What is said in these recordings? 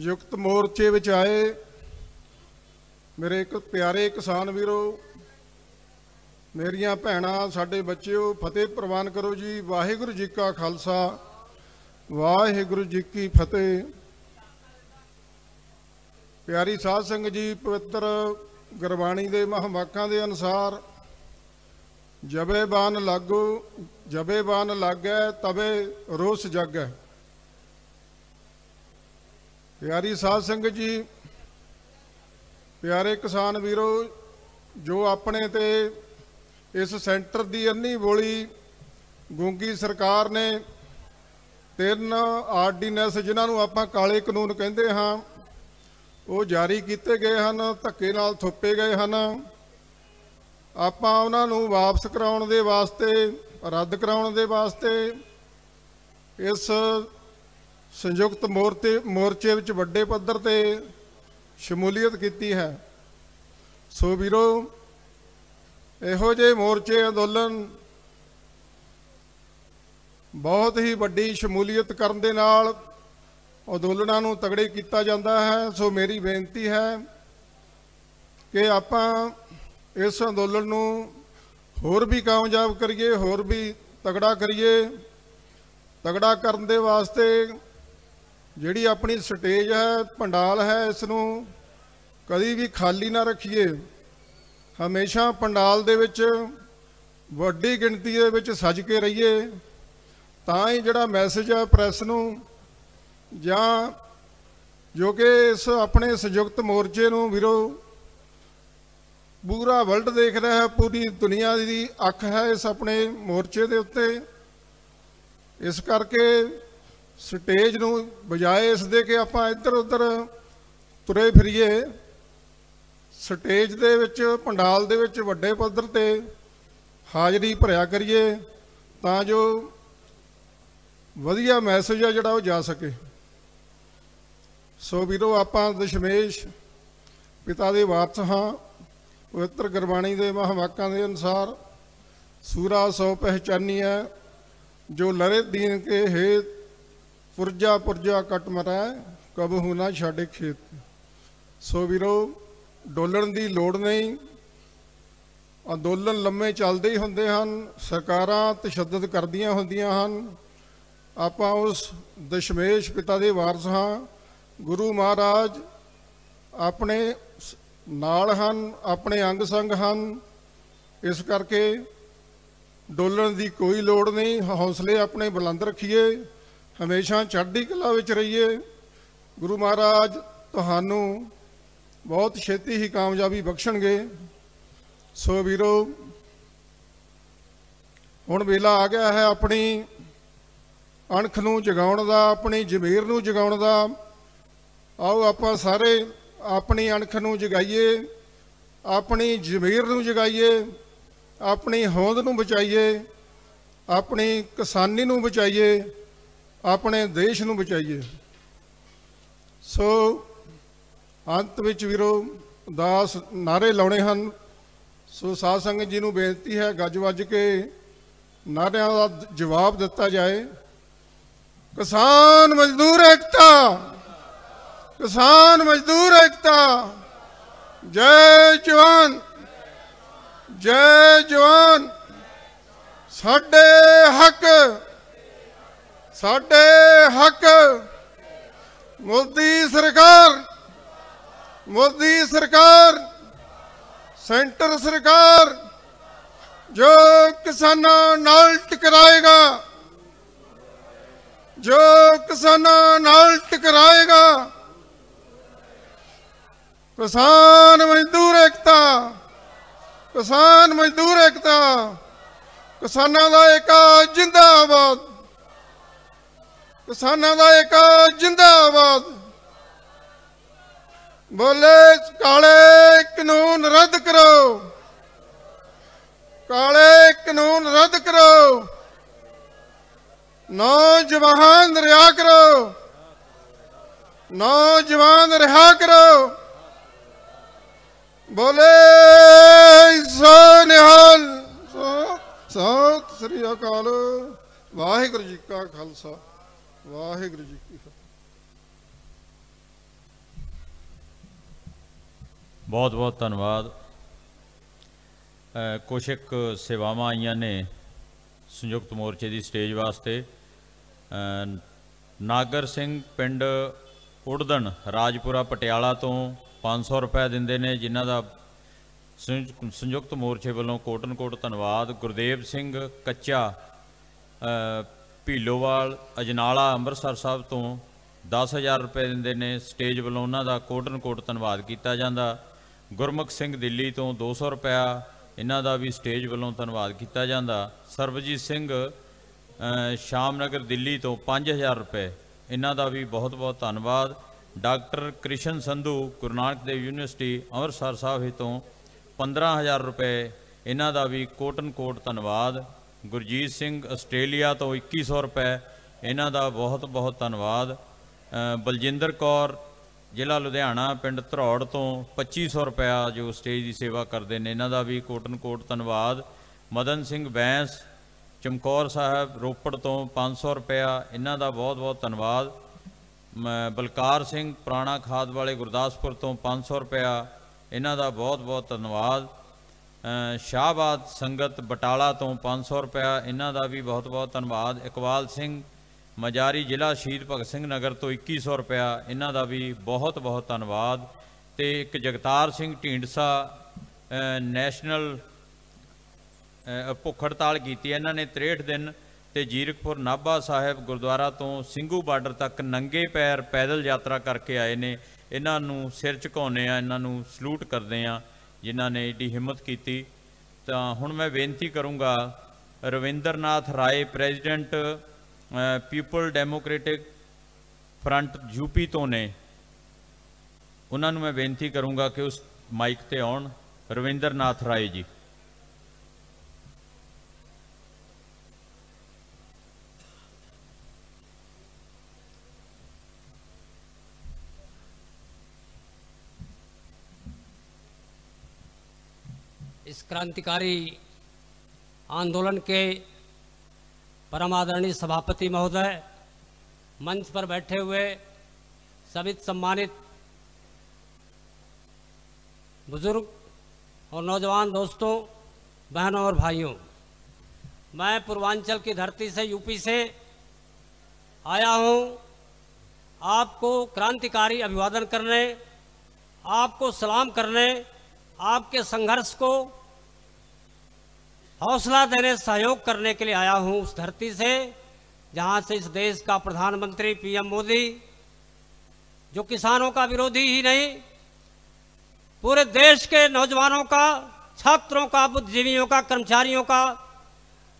ਯੁਕਤ ਮੋਰਚੇ ਵਿੱਚ ਆਏ ਮੇਰੇ ਇੱਕ ਪਿਆਰੇ ਕਿਸਾਨ ਵੀਰੋ, ਮੇਰੀਆਂ ਭੈਣਾਂ, ਸਾਡੇ ਬੱਚਿਓ, ਫਤਿਹ ਪ੍ਰਵਾਨ ਕਰੋ ਜੀ। ਵਾਹਿਗੁਰੂ ਜੀ ਕਾ ਖਾਲਸਾ, ਵਾਹਿਗੁਰੂ ਜੀ ਕੀ ਫਤਿਹ। ਪਿਆਰੀ ਸਾਧ ਸੰਗਤ ਜੀ, ਪਵਿੱਤਰ ਗੁਰਬਾਣੀ ਦੇ ਮਹਾਵਾਕਾਂ ਦੇ ਅਨੁਸਾਰ, ਜਬੇ ਬਾਨ ਲਾਗੋ, ਜਬੇ ਬਾਨ ਲੱਗੈ, ਤਬੇ ਰੋਸ ਜਾਗੈ। ਪਿਆਰੀ ਸਾਧ ਸੰਗਤ ਜੀ, ਪਿਆਰੇ ਕਿਸਾਨ ਵੀਰੋ, ਜੋ ਆਪਣੇ ਤੇ ਇਸ ਸੈਂਟਰ ਦੀ ਅੰਨੀ ਬੋਲੀ ਗੂੰਗੀ ਸਰਕਾਰ ਨੇ, ਤਿੰਨ ਆਰਡੀਨੈਂਸ ਜਿਨ੍ਹਾਂ ਨੂੰ ਆਪਾਂ ਕਾਲੇ ਕਾਨੂੰਨ ਕਹਿੰਦੇ ਹਾਂ, ਉਹ ਜਾਰੀ ਕੀਤੇ ਗਏ ਹਨ, ਧੱਕੇ ਨਾਲ ਥੋਪੇ ਗਏ ਹਨ। ਆਪਾਂ ਉਹਨਾਂ ਨੂੰ ਵਾਪਸ ਕਰਾਉਣ ਦੇ ਵਾਸਤੇ, ਰੱਦ ਕਰਾਉਣ ਦੇ ਵਾਸਤੇ ਇਸ ਸੰਯੁਕਤ ਮੋਰਚੇ ਮੋਰਚੇ ਵਿੱਚ ਵੱਡੇ ਪੱਧਰ ਤੇ ਸ਼ਮੂਲੀਅਤ ਕੀਤੀ ਹੈ। ਸੋ ਵੀਰੋ, ਇਹੋ ਜਿਹੇ ਮੋਰਚੇ ਅੰਦੋਲਨ ਬਹੁਤ ਹੀ ਵੱਡੀ ਸ਼ਮੂਲੀਅਤ ਕਰਨ ਦੇ ਨਾਲ ਅੰਦੋਲਨਾਂ ਨੂੰ ਤਗੜੇ ਕੀਤਾ ਜਾਂਦਾ ਹੈ। ਸੋ ਮੇਰੀ ਬੇਨਤੀ ਹੈ ਕਿ ਆਪਾਂ ਇਸ ਅੰਦੋਲਨ ਨੂੰ ਹੋਰ ਵੀ ਕਾਮਯਾਬ ਕਰੀਏ, ਹੋਰ ਵੀ ਤਗੜਾ ਕਰੀਏ। ਤਗੜਾ ਕਰਨ ਦੇ ਵਾਸਤੇ ਜਿਹੜੀ ਆਪਣੀ ਸਟੇਜ ਹੈ, ਪੰਡਾਲ ਹੈ ਇਸ ਨੂੰ ਕਦੀ ਵੀ ਖਾਲੀ ਨਾ ਰੱਖੀਏ। ਹਮੇਸ਼ਾ ਪੰਡਾਲ ਦੇ ਵਿੱਚ ਵੱਡੀ ਗਿਣਤੀ ਦੇ ਵਿੱਚ ਸੱਜ ਕੇ ਰਹੀਏ। ਤਾਂ ਹੀ ਜਿਹੜਾ ਮੈਸੇਜ ਹੈ ਪ੍ਰੈਸ ਨੂੰ, ਜਾਂ ਜੋ ਕਿ ਇਸ ਆਪਣੇ ਸੰਯੁਕਤ ਮੋਰਚੇ ਨੂੰ ਵੀਰੋ, ਪੂਰਾ ਵਰਲਡ ਦੇਖ ਰਿਹਾ ਹੈ, ਪੂਰੀ ਦੁਨੀਆ ਦੀ ਅੱਖ ਹੈ ਇਸ ਆਪਣੇ ਮੋਰਚੇ ਦੇ ਉੱਤੇ। ਇਸ ਕਰਕੇ ਸਟੇਜ ਨੂੰ ਬਜਾਏ ਇਸ ਦੇ ਕਿ ਆਪਾਂ ਇੱਧਰ ਉੱਧਰ ਤੁਰੇ ਫਿਰੀਏ, ਸਟੇਜ ਦੇ ਵਿੱਚ, ਪੰਡਾਲ ਦੇ ਵਿੱਚ ਵੱਡੇ ਪੱਧਰ ਤੇ ਹਾਜ਼ਰੀ ਭਰਿਆ ਕਰੀਏ ਤਾਂ ਜੋ ਵਧੀਆ ਮੈਸੇਜ ਆ ਜਿਹੜਾ ਉਹ ਜਾ ਸਕੇ। ਸੋ ਵੀਰੋ, ਆਪਾਂ ਦਸ਼ਮੇਸ਼ ਪਿਤਾ ਦੇ ਵਾਰਸ ਹਾਂ। ਪਵਿੱਤਰ ਗੁਰਬਾਣੀ ਦੇ ਮਹਾਵਾਕਾਂ ਦੇ ਅਨੁਸਾਰ ਸੂਰਾ ਸੋ ਹੈ ਜੋ ਲਰੇ ਦੀਨ ਕੇ ਹੇਤ ਪੁਰਜਾ ਪੁਰਜਾ ਕਟ ਮਰੈ, ਕਬਹੂ ਨਾ ਛਾੜੇ ਖੇਤ। ਸੋ ਵੀਰੋ, ਡੋਲਣ ਦੀ ਲੋੜ ਨਹੀਂ। ਅੰਦੋਲਨ ਲੰਮੇ ਚੱਲਦੇ ਹੀ ਹੁੰਦੇ ਹਨ, ਸਰਕਾਰਾਂ ਤਸ਼ੱਦਦ ਕਰਦੀਆਂ ਹੁੰਦੀਆਂ ਹਨ। ਆਪਾਂ ਉਸ ਦਸ਼ਮੇਸ਼ ਪਿਤਾ ਦੇ ਵਾਰਸ ਹਾਂ। ਗੁਰੂ ਮਹਾਰਾਜ ਆਪਣੇ ਨਾਲ ਹਨ, ਆਪਣੇ ਅੰਗ ਸੰਗ ਹਨ। ਇਸ ਕਰਕੇ ਡੋਲਣ ਦੀ ਕੋਈ ਲੋੜ ਨਹੀਂ। ਹੌਸਲੇ ਆਪਣੇ ਬੁਲੰਦ ਰੱਖੀਏ। ਹਮੇਸ਼ਾ ਚੜ੍ਹਦੀ ਕਲਾ ਵਿੱਚ ਰਹੀਏ। ਗੁਰੂ ਮਹਾਰਾਜ, ਤੁਹਾਨੂੰ ਬਹੁਤ ਛੇਤੀ ਹੀ ਕਾਮਯਾਬੀ ਬਖਸ਼ਣਗੇ। ਸੋ ਵੀਰੋ, ਹੁਣ ਵੇਲਾ ਆ ਗਿਆ ਹੈ ਆਪਣੀ ਅਣਖ ਨੂੰ ਜਗਾਉਣ ਦਾ, ਆਪਣੀ ਜ਼ਮੀਰ ਨੂੰ ਜਗਾਉਣ ਦਾ। ਆਓ ਆਪਾਂ ਸਾਰੇ ਆਪਣੀ ਅਣਖ ਨੂੰ ਜਗਾਈਏ, ਆਪਣੀ ਜ਼ਮੀਰ ਨੂੰ ਜਗਾਈਏ, ਆਪਣੀ ਹੋਂਦ ਨੂੰ ਬਚਾਈਏ, ਆਪਣੀ ਕਿਸਾਨੀ ਨੂੰ ਬਚਾਈਏ। ਆਪਣੇ ਦੇਸ਼ ਨੂੰ ਬਚਾਈਏ। ਸੋ ਅੰਤ ਵਿੱਚ ਵੀਰੋ, ਦਾਸ ਨਾਰੇ ਲਾਉਣੇ ਹਨ। ਸੋ ਸਾਧ ਸੰਗਤ ਜੀ ਨੂੰ ਬੇਨਤੀ ਹੈ, ਗੱਜ ਵੱਜ ਕੇ ਨਾਰਿਆਂ ਦਾ ਜਵਾਬ ਦਿੱਤਾ ਜਾਏ। ਕਿਸਾਨ ਮਜ਼ਦੂਰ ਏਕਤਾ! ਕਿਸਾਨ ਮਜ਼ਦੂਰ ਏਕਤਾ! ਜੈ ਜਵਾਨ! ਜੈ ਜਵਾਨ! ਸਾਡੇ ਹੱਕ ਸਾਡੇ ਹੱਕ। ਮੋਦੀ ਸਰਕਾਰ ਮੋਦੀ ਸਰਕਾਰ, ਸੈਂਟਰ ਸਰਕਾਰ ਜੋ ਕਿਸਾਨਾਂ ਨਾਲ ਟਕਰਾਏਗਾ, ਜੋ ਕਿਸਾਨਾਂ ਨਾਲ ਟਕਰਾਏਗਾ, ਕਿਸਾਨ ਮਜ਼ਦੂਰ ਏਕਤਾ, ਕਿਸਾਨ ਮਜ਼ਦੂਰ ਏਕਤਾ, ਕਿਸਾਨਾਂ ਦਾ ਏਕਾ ਜਿੰਦਾਬਾਦ। ਕਿਸਾਨਾਂ ਦਾ ਇੱਕ ਜਿੰਦਾਬਾਦ। ਬੋਲੇ, ਕਾਲੇ ਕਾਨੂੰਨ ਰੱਦ ਕਰੋ। ਕਾਲੇ ਕਾਨੂੰਨ ਰੱਦ ਕਰੋ। ਨੌਜਵਾਨ ਰਿਹਾ ਕਰੋ। ਨੌਜਵਾਨ ਰਿਹਾ ਕਰੋ। ਬੋਲੇ ਸੋ ਨਿਹਾਲ ਸਤਿ ਸ੍ਰੀ ਅਕਾਲ। ਵਾਹਿਗੁਰੂ ਜੀ ਕਾ ਖਾਲਸਾ। ਵਾਹਿਗੁਰੂ ਜੀ ਕੀ ਫਤਿਹ। ਬਹੁਤ ਬਹੁਤ ਧੰਨਵਾਦ। ਅ, ਕੁਛ ਇੱਕ ਸੇਵਾਵਾਂ ਆਈਆਂ ਨੇ ਸੰਯੁਕਤ ਮੋਰਚੇ ਦੀ ਸਟੇਜ ਵਾਸਤੇ। ਨਾਗਰ ਸਿੰਘ ਪਿੰਡ ਉੜਦਣ ਰਾਜਪੁਰਾ ਪਟਿਆਲਾ ਤੋਂ 500 ਰੁਪਏ ਦਿੰਦੇ ਨੇ ਜਿਨ੍ਹਾਂ ਦਾ ਸੰਯੁ- ਸੰਯੁਕਤ ਮੋਰਚੇ ਵੱਲੋਂ ਕੋਟਨ ਕੋਟ ਧੰਨਵਾਦ। ਗੁਰਦੇਵ ਸਿੰਘ ਕੱਚਾ ਭੀਲੋਵਾਲ ਅਜਨਾਲਾ ਅੰਮ੍ਰਿਤਸਰ ਸਾਹਿਬ ਤੋਂ 10000 ਰੁਪਏ ਦਿੰਦੇ ਨੇ। ਸਟੇਜ ਵੱਲੋਂ ਉਹਨਾਂ ਦਾ ਕੋਟਨ ਕੋਟ ਧੰਨਵਾਦ ਕੀਤਾ ਜਾਂਦਾ। ਗੁਰਮੁਖ ਸਿੰਘ ਦਿੱਲੀ ਤੋਂ 200 ਰੁਪਇਆ ਇਹਨਾਂ ਦਾ ਵੀ ਸਟੇਜ ਵੱਲੋਂ ਧੰਨਵਾਦ ਕੀਤਾ ਜਾਂਦਾ। ਸਰਬਜੀਤ ਸਿੰਘ ਅ, ਸ਼ਾਮਨਗਰ ਦਿੱਲੀ ਤੋਂ 5000 ਰੁਪਏ ਇਹਨਾਂ ਦਾ ਵੀ ਬਹੁਤ ਬਹੁਤ ਧੰਨਵਾਦ। ਡਾਕਟਰ ਕ੍ਰਿਸ਼ਨ ਸੰਧੂ ਗੁਰੂ ਨਾਨਕ ਦੇਵ ਯੂਨੀਵਰਸਿਟੀ ਅੰਮ੍ਰਿਤਸਰ ਸਾਹਿਬ ਤੋਂ 15000 ਰੁਪਏ ਇਹਨਾਂ ਦਾ ਵੀ ਕੋਟਨ ਕੋਟ ਧੰਨਵਾਦ। ਗੁਰਜੀਤ ਸਿੰਘ ਆਸਟ੍ਰੇਲੀਆ ਤੋਂ 2100 ਰੁਪਏ। ਇਹਨਾਂ ਦਾ ਬਹੁਤ ਬਹੁਤ ਧੰਨਵਾਦ। ਬਲਜਿੰਦਰ ਕੌਰ, ਜ਼ਿਲ੍ਹਾ ਲੁਧਿਆਣਾ, ਪਿੰਡ ਧਰੌੜ ਤੋਂ 2500 ਰੁਪਇਆ ਜੋ ਸਟੇਜ ਦੀ ਸੇਵਾ ਕਰਦੇ ਨੇ। ਇਹਨਾਂ ਦਾ ਵੀ ਕੋਟਨ ਕੋਟ ਧੰਨਵਾਦ। ਮਦਨ ਸਿੰਘ ਬੈਂਸ, ਚਮਕੌਰ ਸਾਹਿਬ, ਰੋਪੜ ਤੋਂ 500 ਰੁਪਇਆ। ਇਹਨਾਂ ਦਾ ਬਹੁਤ ਬਹੁਤ ਧੰਨਵਾਦ। ਬਲਕਾਰ ਸਿੰਘ, ਪੁਰਾਣਾ ਖਾਦ ਵਾਲੇ ਗੁਰਦਾਸਪੁਰ ਤੋਂ 500 ਰੁਪਇਆ। ਇਹਨਾਂ ਦਾ ਬਹੁਤ ਬਹੁਤ ਧੰਨਵਾਦ। ਸ਼ਾਹਬਾਦ ਸੰਗਤ ਬਟਾਲਾ ਤੋਂ 500 ਰੁਪਇਆ। ਇਹਨਾਂ ਦਾ ਵੀ ਬਹੁਤ ਬਹੁਤ ਧੰਨਵਾਦ। ਇਕਬਾਲ ਸਿੰਘ ਮਜਾਰੀ ਜ਼ਿਲ੍ਹਾ ਸ਼ਹੀਦ ਭਗਤ ਸਿੰਘ ਨਗਰ ਤੋਂ 2100 ਰੁਪਇਆ। ਇਹਨਾਂ ਦਾ ਵੀ ਬਹੁਤ ਬਹੁਤ ਧੰਨਵਾਦ। ਤੇ ਇੱਕ ਜਗਤਾਰ ਸਿੰਘ ਢੀਂਡਸਾ ਨੈਸ਼ਨਲ ਭੁੱਖ ਹੜਤਾਲ ਕੀਤੀ। ਇਹਨਾਂ ਨੇ 63 ਦਿਨ ਤੇ ਜੀਰਕਪੁਰ ਨਾਭਾ ਸਾਹਿਬ ਗੁਰਦੁਆਰਾ ਤੋਂ ਸਿੰਘੂ ਬਾਰਡਰ ਤੱਕ ਨੰਗੇ ਪੈਰ ਪੈਦਲ ਯਾਤਰਾ ਕਰਕੇ ਆਏ ਨੇ। ਇਹਨਾਂ ਨੂੰ ਸਿਰ ਝੁਕਾਉਂਦੇ ਆ ਇਹਨਾਂ ਨੂੰ ਸਲੂਟ ਕਰਦੇ ਆ ਜਿਨ੍ਹਾਂ ਨੇ ਏਡੀ ਹਿੰਮਤ ਕੀਤੀ, ਤਾਂ ਹੁਣ ਮੈਂ ਬੇਨਤੀ ਕਰੂੰਗਾ, Ravindranath Rai, president people democratic front UP ਤੋਂ ਨੇ। ਉਹਨਾਂ ਨੂੰ ਮੈਂ ਬੇਨਤੀ ਕਰੂੰਗਾ ਕਿ ਉਸ ਮਾਈਕ ਤੇ ਆਉਣ। ਰਵਿੰਦਰਨਾਥ ਰਾਏ ਜੀ। क्रांतिकारी आंदोलन के परमादरणीय सभापति महोदय, मंच पर बैठे हुए सभी सम्मानित बुज़ुर्ग और नौजवान दोस्तों, बहनों और भाइयों, मैं पूर्वांचल की धरती से, यूपी से आया हूँ। आपको क्रांतिकारी अभिवादन करने, आपको सलाम करने, आपके संघर्ष को हौसला देने, सहयोग करने के लिए आया हूँ उस धरती से, जहाँ से इस देश का प्रधानमंत्री पीएम मोदी, जो किसानों का विरोधी ही नहीं, पूरे देश के नौजवानों का, छात्रों का, बुद्धिजीवियों का, कर्मचारियों का,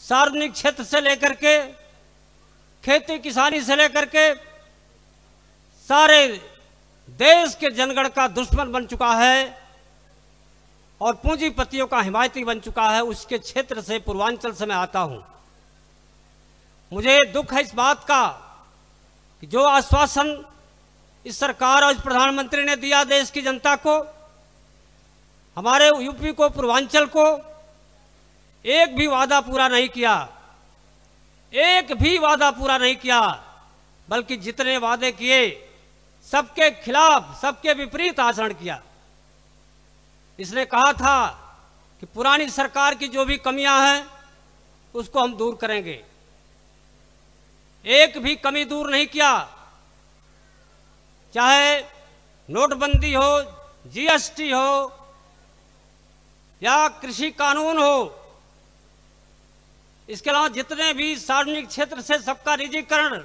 सार्वजनिक क्षेत्र से लेकर के, खेती किसानी से लेकर के, सारे देश के जनगण का दुश्मन बन चुका है। और पूंजीपतियों का हिमायती बन चुका है, उसके क्षेत्र से पूर्वांचल से मैं आता हूँ। मुझे दुख है इस बात का कि जो आश्वासन इस सरकार और इस प्रधानमंत्री ने दिया देश की जनता को, हमारे यूपी को, पूर्वांचल को, एक भी वादा पूरा नहीं किया, एक भी वादा पूरा नहीं किया, बल्कि जितने वादे किए, सबके खिलाफ, सबके विपरीत आचरण किया। इसने कहा था कि पुरानी सरकार की जो भी कमियाँ हैं, उसको हम दूर करेंगे। एक भी कमी दूर नहीं किया। चाहे नोटबंदी हो, जीएसटी हो, या कृषि कानून हो, इसके अलावा जितने भी सार्वजनिक क्षेत्र से सबका निजीकरण,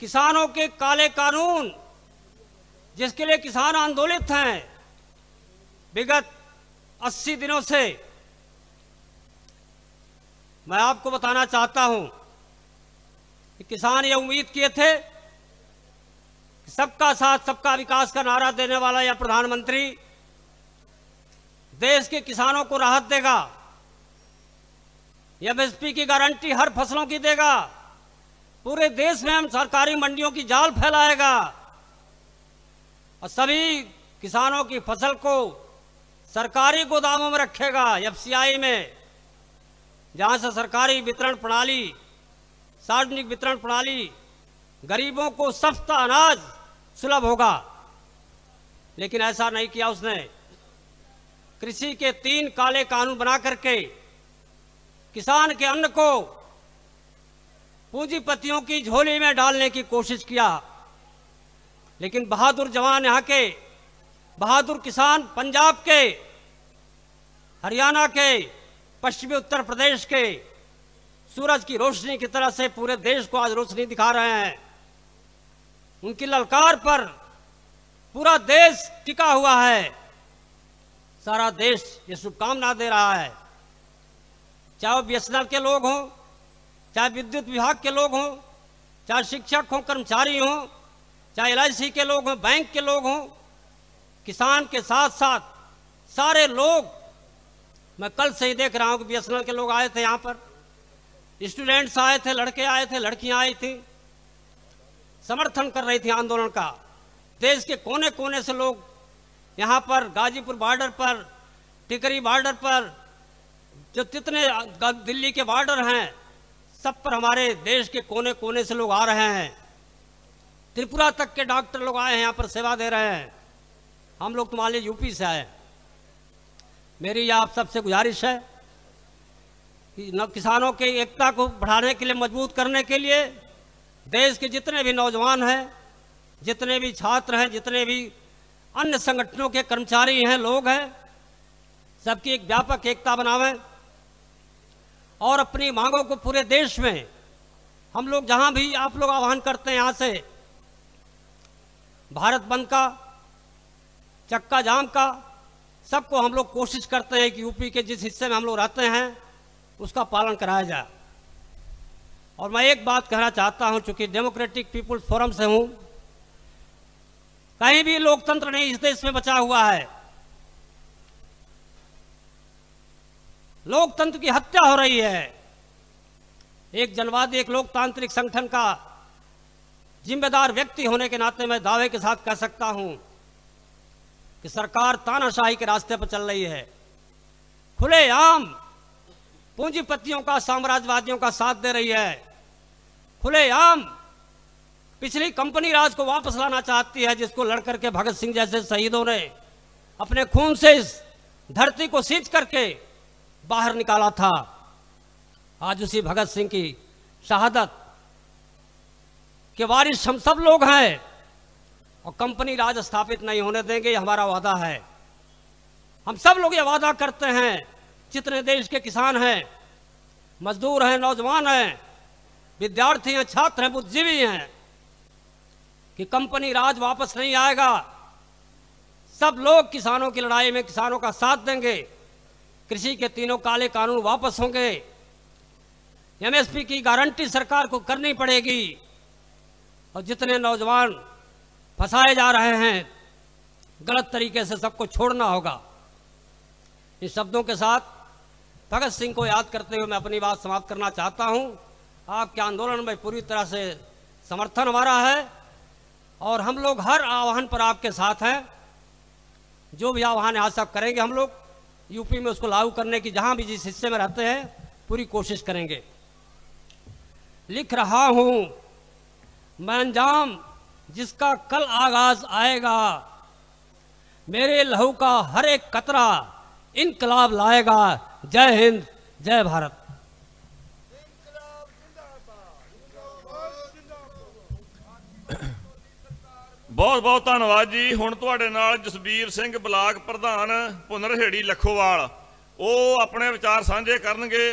किसानों के काले कानून, जिसके लिए किसान आंदोलित हैं विगत 80 दिनों से मैं आपको बताना चाहता हूँ कि किसान ये उम्मीद किए थे कि सबका साथ, सबका विकास का नारा देने वाला यह प्रधानमंत्री देश के किसानों को राहत देगा। एमएसपी की गारंटी हर फ़सलों की देगा। पूरे देश में हम सरकारी मंडियों की जाल फैलाएगा और सभी किसानों की फ़सल को सरकारी गोदामों में रखेगा, एफसीआई में। जहाँ से सरकारी वितरण प्रणाली, सार्वजनिक वितरण प्रणाली गरीबों को सस्ता अनाज सुलभ होगा। लेकिन ऐसा नहीं किया उसने। कृषि के तीन काले कानून बना करके किसान के अन्न को पूंजीपतियों की झोली में डालने की कोशिश किया। लेकिन बहादुर जवान यहाँ के बहादुर किसान पंजाब के, हरियाणा के, पश्चिमी उत्तर प्रदेश के, सूरज की रोशनी की तरह से पूरे देश को आज रोशनी दिखा रहे हैं। उनकी ललकार पर पूरा देश टिका हुआ है। सारा देश ये शुभकामना दे रहा है। चाहे बीएसएनएल के लोग हों, चाहे विद्युत विभाग के लोग हों, चाहे शिक्षक हों, कर्मचारी हों, चाहे एल के लोग हों, बैंक के लोग हों किसान के साथ साथ सारे लोग, मैं कल से ही देख रहा हूँ कि बीएसएनएल के लोग आए थे यहाँ पर। स्टूडेंट्स आए थे, लड़के आए थे, लड़कियाँ आई थी। समर्थन कर रही थी आंदोलन का। देश के कोने कोने से लोग यहाँ पर, गाजीपुर बॉर्डर पर, टिकरी बॉर्डर पर, जो जितने दिल्ली के बॉर्डर हैं, सब पर हमारे देश के कोने कोने से लोग आ रहे हैं। त्रिपुरा तक के डॉक्टर लोग आए हैं, यहाँ पर सेवा दे रहे हैं। हम लोग तुम्हारे लिए यूपी से आए मेरी आप सबसे गुजारिश है कि किसानों की एकता को बढ़ाने के लिए, मज़बूत करने के लिए देश के जितने भी नौजवान हैं, जितने भी छात्र हैं, जितने भी अन्य संगठनों के कर्मचारी हैं, लोग हैं, सबकी एक व्यापक एकता बनावें और अपनी मांगों को पूरे देश में हम लोग जहाँ भी आप लोग आह्वान करते हैं, यहाँ से भारत बंद का चक्का जाम का, सबको हम लोग कोशिश करते हैं कि यूपी के जिस हिस्से में हम लोग रहते हैं, उसका पालन कराया जाए। और मैं एक बात कहना चाहता हूँ, चूँकि डेमोक्रेटिक पीपुल्स फोरम से हूँ, कहीं भी लोकतंत्र नहीं इस देश में बचा हुआ है। लोकतंत्र की हत्या हो रही है। एक जनवादी एक लोकतांत्रिक संगठन का जिम्मेदार व्यक्ति होने के नाते मैं दावे के साथ कह सकता हूँ कि सरकार तानाशाही के रास्ते पर चल रही है। खुलेआम पूंजीपतियों का, साम्राज्यवादियों का साथ दे रही है। खुलेआम पिछली कंपनी राज को वापस लाना चाहती है, जिसको लड़कर के भगत सिंह जैसे शहीदों ने अपने खून से इस धरती को सींच करके बाहर निकाला था। आज उसी भगत सिंह की शहादत के वारिस हम सब लोग हैं। और कंपनी राज स्थापित नहीं होने देंगे हमारा वादा है। हम सब लोग ये वादा करते हैं, जितने देश के किसान हैं, मजदूर हैं, नौजवान हैं, विद्यार्थी हैं, छात्र हैं, बुद्धिजीवी हैं, कि कंपनी राज वापस नहीं आएगा। सब लोग किसानों की लड़ाई में किसानों का साथ देंगे। कृषि के तीनों काले कानून वापस होंगे। एमएसपी की गारंटी सरकार को करनी पड़ेगी। और जितने नौजवान फंसाए जा रहे हैं। गलत तरीके से सबको छोड़ना होगा। इन शब्दों के साथ भगत सिंह को याद करते हुए मैं अपनी बात समाप्त करना चाहता हूँ। आपके आंदोलन में पूरी तरह से समर्थन हमारा है और हम लोग हर आह्वान पर आपके साथ हैं। जो भी आह्वान यहाँ सब करेंगे हम लोग, यूपी में उसको लागू करने की जहाँ भी जिस हिस्से में रहते हैं, पूरी कोशिश करेंगे। लिख रहा हूँ, मैं अंजाम जिसका कल आगाज आएगा मेरे लहू का हर एक कतरा इनकलाब लाएगा जय हिंद जय भारत ਬਹੁਤ ਬਹੁਤ ਧੰਨਵਾਦ ਜੀ ਹੁਣ ਤੁਹਾਡੇ ਨਾਲ ਜਸਬੀਰ ਸਿੰਘ ਬਲਾਕ ਪ੍ਰਧਾਨ ਪੁਨਰਹੇੜੀ ਲਖੋਵਾਲ ਉਹ ਆਪਣੇ ਵਿਚਾਰ ਸਾਂਝੇ ਕਰਨਗੇ